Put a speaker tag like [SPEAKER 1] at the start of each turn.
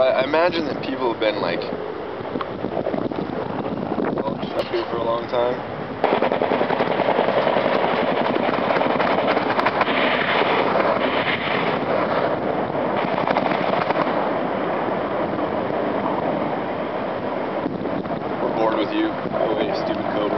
[SPEAKER 1] I imagine that people have been like up here for a long time. We're bored with you. Oh, hey, stupid cobra.